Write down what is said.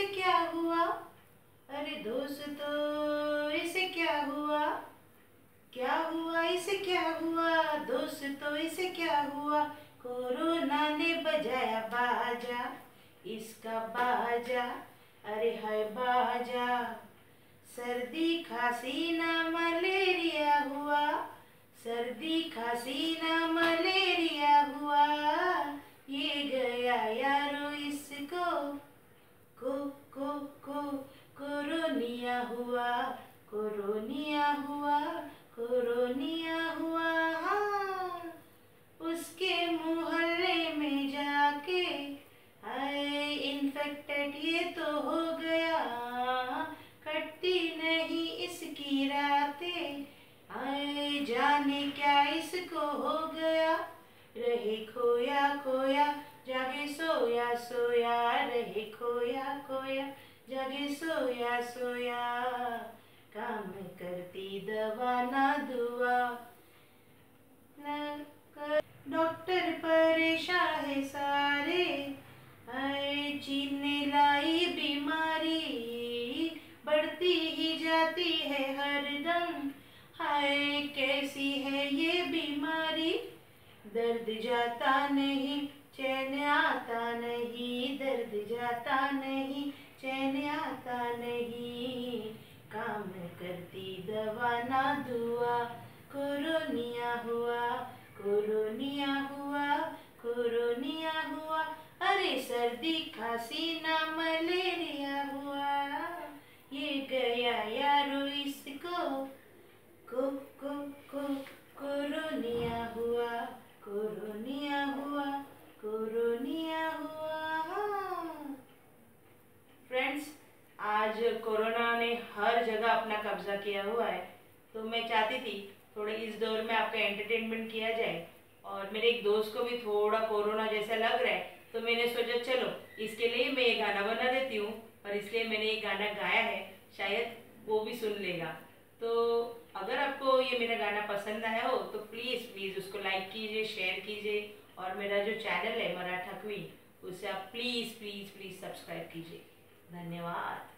इसे क्या हुआ? अरे दोस्तों इसे क्या हुआ? क्या हुआ? इसे क्या हुआ? दोस्तों इसे क्या हुआ? कोरोना ने बजाया बाजा, इसका बाजा, अरे हाय बाजा। सर्दी खांसी ना मलेरिया हुआ, सर्दी खांसी ना मलेरिया हुआ ये गया यारो इसको को को को, कोरोनिया हुआ कोरोनिया हुआ कोरोनिया हुआ। हाँ उसके मोहल्ले में जाके आए इन्फेक्टेड ये तो हो गया। कटती नहीं इसकी रातें, आए जाने क्या इसको हो गया? रहे खोया खोया, जागे सोया सोया, रहे खोया खोया, जागे सोया सोया। काम करती दवा ना दुआ। डॉक्टर परेशान है सारे आए चीने लाई बीमारी। बढ़ती ही जाती है हर दम, हाय कैसी दर्द जाता नहीं, चैन आता नहीं, दर्द जाता नहीं, चैन आता नहीं। काम करती दवा ना दुआ, कोरोनिया हुआ कोरोनिया हुआ कोरोनिया हुआ। अरे सर्दी खांसी ना मलेरिया हुआ ये गया यारो इसको को को को कोरोनिया हुआ कोरोनिया हुआ कोरोनिया हुआ। फ्रेंड्स आज कोरोना ने हर जगह अपना कब्जा किया हुआ है। तो मैं चाहती थी थोड़े इस दौर में आपका एंटरटेनमेंट किया जाए। और मेरे एक दोस्त को भी थोड़ा कोरोना जैसा लग रहा है तो मैंने सोचा, चलो, इसके लिए मैं ये गाना बना देती हूँ, और इसलिए मैंने ये गाना गाया है, शायद वो भी सुन लेगा। तो अगर आपको ये मेरा गाना पसंद आया हो तो प्लीज़ लाइक कीजिए शेयर कीजिए और मेरा जो चैनल है मराठा क्वीन उसे आप प्लीज़ प्लीज़ प्लीज़ सब्सक्राइब कीजिए। धन्यवाद।